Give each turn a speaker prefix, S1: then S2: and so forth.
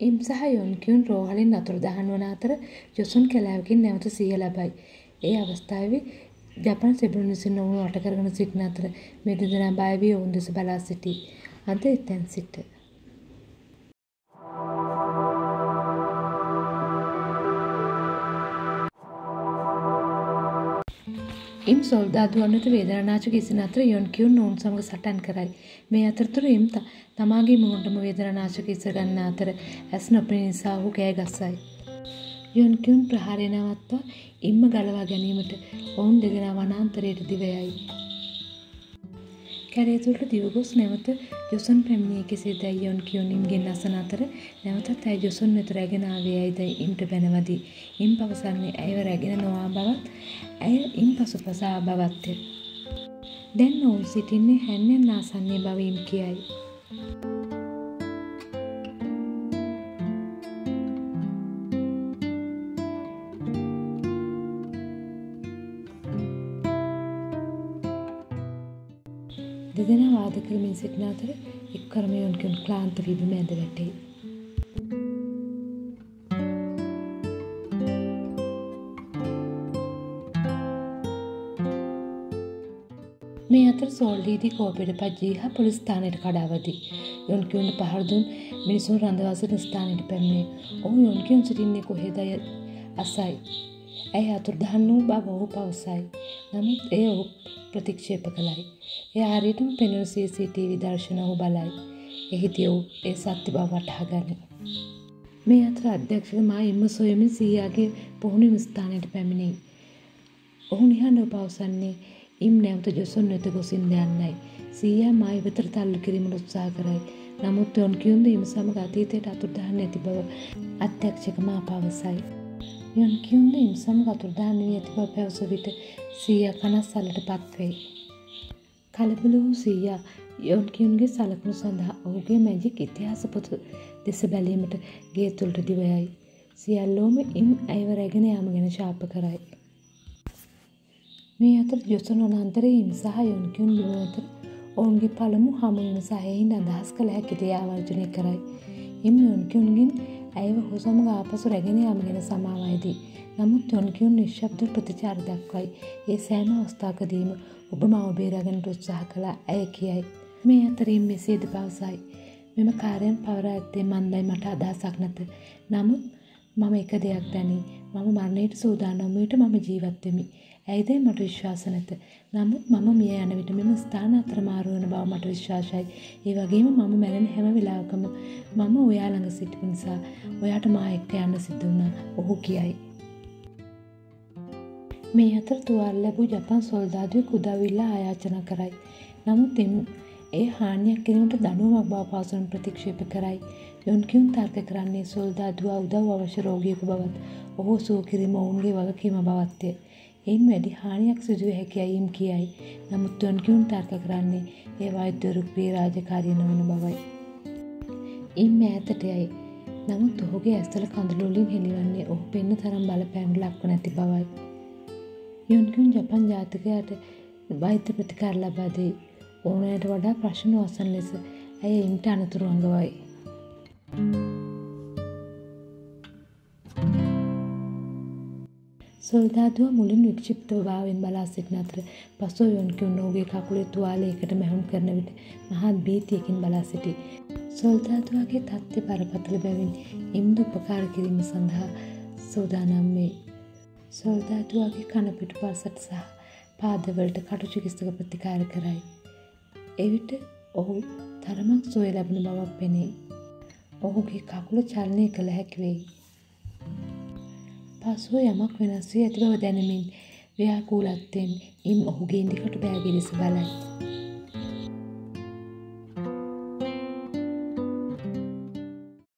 S1: ඉම් සහ යොන්කියුන් රෝහලින් අතුරුදහන් වන අතර යොසුන් කැලෑවකින් නැවත සිහිය ලබයි. ඒ අවස්ථාවේ ජපන් සෙබළුන් විසින් ඔවුන් වට කරගෙන සිටින අතර මේ දෙදෙනා බය වී ඔවුන් දෙස බලා සිටී. අද එතැන් සිට ඉම් සොල්දාදුවන් වෙත වේදනානාශක ඉසින අතර යොන්කියුන් ඔවුන් සමග සටන් කරයි. මේ අතරතුර ඉම් තමාගේ මුහුණටම වේදනානාශක ඉස ගන්නා අතර ඇස් නොපෙනෙන නිසා ඔහු කෑ ගසයි. යොන්කියුන් ප්‍රහාරය නවත්වා ඉම්ම ගලවා ගැනීමට ඔවුන් දෙදෙනා වනාන්තරයට දිව යයි. කැරේ තුළට දිවගොස් නැවත යොසුන් පැමිණියේ කෙසේදැයි යොන්කියුන් ඉම්ගෙන් අසන අතර නැවතත් ඇය යොසුන් වෙත රැගෙන ආවේ යැයිද ඉම්ට බැනවදී. ඉම් පවසන්නේ ඇයව රැගෙන නොආ බවත් ඇය ඉන් පසු පසා බවත්ය. දැන් ඔවුන් සිටින්නේ හැන්නෙන් ආසන්නේ බව ඉම් කියයි. දෙදෙනා වාද කරමින් සිටින අතර එක් කරමයොන්ගෙන් ක්ලාන්ත වී බිම ඇද වැටේ. මේ අතර සෝල්ලීදී කෝපයට පත් ජීහ පොලිස් ස්ථානයට කඩාවදී. යොන්කියුන්ට පහර දුන් මිනිසුන් රඳවා සිටින ස්ථානයට පැමිණේ. ඔහු යොන්කියුන් සිටින්නේ කොහෙදය අසයි. ඇය අතුරුදහන් වූ බව ඔහු පවසයි. නමුත් එය ඔහු ප්‍රතික්ෂේප කළයි. එය හරියටම පෙනුණු CCTV දර්ශන ඔහු බලයි. එහිදී ඔහු ඒ සත්‍ය බව වටහා ගනී. මේ අතර අධ්‍යක්ෂක මා ඉම්ම සොයමින් සීයාගේ පුහුණුවීම් ස්ථානයට පැමිණෙයි. ඔහු නිහඬව පවසන්නේ ඉම් නැවත ජොසොන් වෙත ගොසින් යන්නයි. සීයා මා ඉවතට තල්ලු කිරීමට උත්සාහ කරයි. නමුත් ඔවුන් කියුන්ද ඉම සමග අතීතයට අතුරුදහන් නැති බව අධ්‍යක්ෂක මා පවසයි. යොන් කියුන්ද ඉම් සමග අතුරුදහන් වී ඇති බව පැවස විට සීයා කනස්සල්ලට පත්වෙයි. කලබල වූ සීයා යොන්කියුන්ගේ සලකුණු සඳහා ඔහුගේ මැජික් ඉතිහාස පොත දෙස බැලීමට ගේ තුළට දිවයයි. සියල්ලෝම ඉම් ඇයව රැගෙන යාම ගැන ශාප කරයි. මේ අතර ජොසන් වනාන්තරයේ ඉම් සහ යොන්කියුන් බිම අතර ඔවුන්ගේ පළමු හමුවීම සහ එයින් අදහස් කළ හැකි දේ ආවර්ජනය කරයි. ඉම් යොන්කියුන්ගෙන් ඇයව ඔහු සමග ආපසු රැගෙන යාම ගැන සමාවයිදී. නමුත් යොන්කියුන් නිශ්ශබ්ද ප්‍රතිචාර දක්වයි. ඒ සෑම අවස්ථාවකදීම ඔබ මව බේරාගන්නට උත්සාහ කළා ඇය කියයි. මේ අතරින් මෙසේද පවසයි. මෙම කාර්යයන් පවරා ඇත්තේ මන්දයි මට අදහසක් නැත. නමුත් මම එක දෙයක් දැනී මම මරණයට සූදානම් විට මම ජීවත් වෙමි. ඇයිදයි මට විශ්වාස නැත. නමුත් මම මිය යන විට මෙම ස්ථාන අතර මාරු වෙන බව මට විශ්වාසයි. ඒ වගේම මම මැරෙන හැම වෙලාවකම මම ඔයා ළඟ සිටින නිසා ඔයාට මා එක්ක යන්න සිද්ධ වුණා. ඔහු කියයි. මේ අතර තුවාල ලැබූ ජපන් සොල්දාදුවෙක් උදවිල්ලා ආයාචනා කරයි. නමුත් ඒ හානියක් කිරීමට දනුවමක් බව පවසන ප්‍රතික්ෂේප කරයි. යොන්කියුන් තර්ක කරන්නේ සොල්දාදුවා උදව් අවශ්‍ය රෝගියෙකු බවත් ඔහු සුව කිරීම ඔවුන්ගේ වගකීම බවත්ය. එයින් වැඩි හානියක් සිදුව හැකි අයිම් කියයි. නමුත් යොන්කියුන් තර්ක කරන්නේ ඒ වෛද්‍යවරුගේ රාජකාරිය නොවන බවයි. ඉන් ඈතට යයි. නමුත් ඔහුගේ ඇස්වල කඳුළු වලින් හෙළිවන්නේ ඔහු පෙන්න තරම් බලපෑම් ලක්ව නැති බවයි. යොන්කියුන් ජපන් ජාතිකයාට වෛද්‍ය ප්‍රතිකාර ලබා දෙයි. ඕනෑට වඩා ප්‍රශ්න වසන් ලෙස ඇය ඉන්ට අනතුරු අඟවයි. සොල්දාදුව මුලින් වික්ෂිප්තව භාවෙන් බලා සිටින අතර පසුව යොන්කියුන් ඔහුගේ කකුලේ තුවාලයකට මැහුම් කරන විට මහත් භීතියකින් බලා සිටි. සොල්දාදුවගේ තත්ත්වය බරපතල බැවින් ඉම්දු උපකාර කිරීම සඳහා සූදානම් වේ. සොල්දාදුවගේ කන පිටුපසට සහ පාදවලට කටු චිකිත්සක ප්‍රතිකාර කරයි. එවිට ඔහු තරමක් සොය ලැබෙන බවක් පෙනේ. ඔහුගේ කකුල චලනය කළ හැකි වෙයි. පසුව යමක් වෙනස් වී ඇති බව දැනමින් ව්‍යාකූලත්වයෙන් ඉම් ඔහුගේ ඉදිකට බෑගිරිස බලයි.